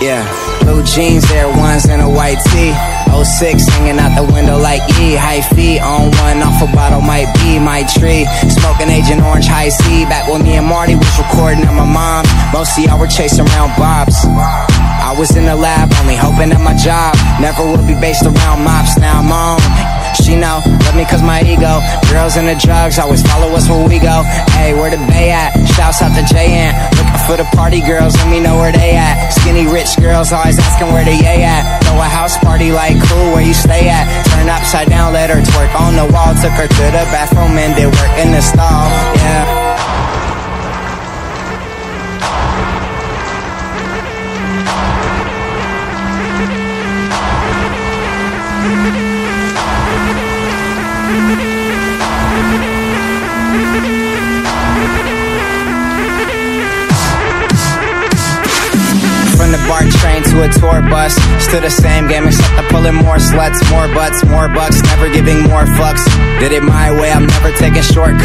Yeah, blue jeans, Air Ones, and a white tee. 06 hanging out the window like E. High feet on one, off a bottle might be my tree. Smoking Agent Orange High C. Back when me and Marty was recording at my mom. Most of y'all were chasing around bobs. I was in the lab, only hoping that my job never would be based around mops. Now I'm on. She know, love me cause my ego. Girls and the drugs always follow us where we go. Hey, where the bay at? Out to JN. Looking for the party girls, let me know where they at. Skinny rich girls always asking where the yay at. Throw a house party like cool, where you stay at? Turn upside down, let her twerk on the wall. Took her to the bathroom and did work in the stall. The BART train to a tour bus. Still the same game except I'm pulling more sluts More butts, more bucks Never giving more fucks. Did it my way, I'm never taking shortcuts